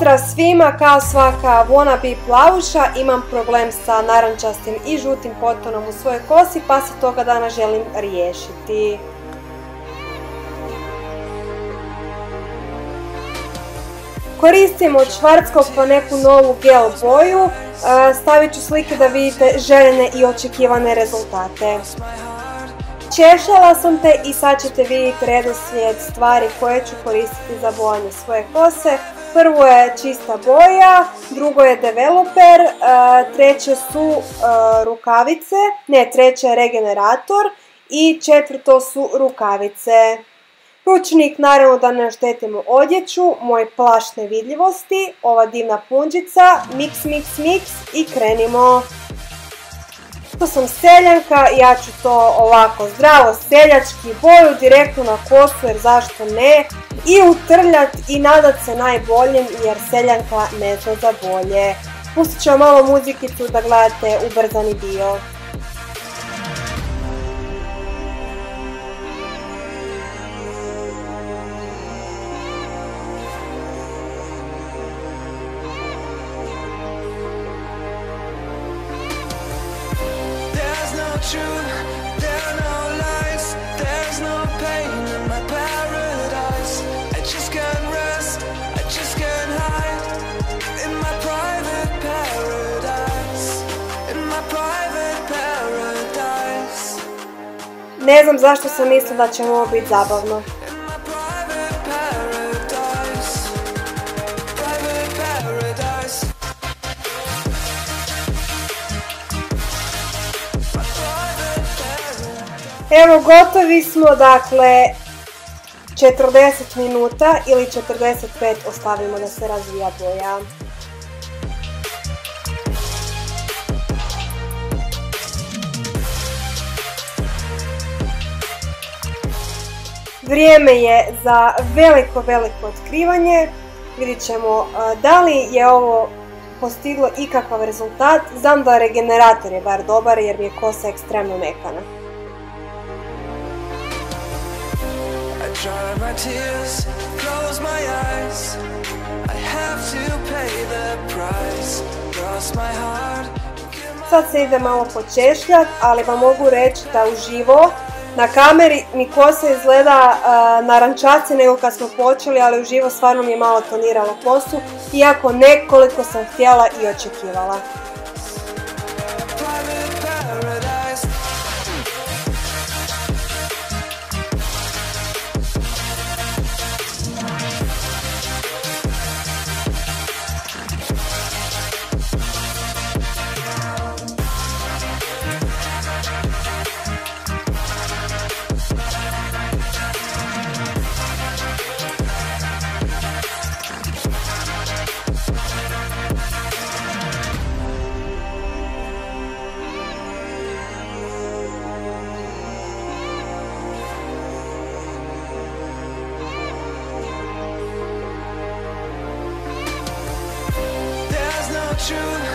Pozdrav svima, kao svaka wannabe plavuša, imam problem sa narančastim i žutim potonom u svojoj kosi pa se toga dana želim riješiti. Koristim od Švarckog pa neku novu gel boju, e, stavit ću slike da vidite željene i očekivane rezultate. Češljala sam te i sad ćete vidjeti redoslijed stvari koje ću koristiti za bojanje svoje kose. Prvo je čista boja, drugo je developer, e, treće su e, rukavice, ne treće je regenerator i četvrto su rukavice. Ručnik naravno da ne oštetimo odjeću, moj plašt nevidljivosti, ova divna punđica, mix, mix, mix i krenimo. To sam seljanka, ja ću to ovako zdravo seljački boju direktno na kosu jer zašto ne i utrljat i nadat se najboljem jer seljanka ne zna za bolje. Pustit vam malo muzikicu da gledate ubrzani dio. Ne znam zašto sam mislila da će ovo biti zabavno. Evo gotovi smo, dakle 40 minuta ili 45 ostavimo da se razvija boja. Vrijeme je za veliko, veliko otkrivanje. Vidjet ćemo da li je ovo postiglo ikakav rezultat. Znam da regenerator je bar dobar jer mi je kosa ekstremno mekana. Sad se ide malo počešljat, ali vam mogu reći da uživo na kameri mi kosa izgleda uh, narančaci nego kad smo počeli, ali uživo stvarno mi je malo toniralo kosu, iako nekoliko sam htjela i očekivala. Truth,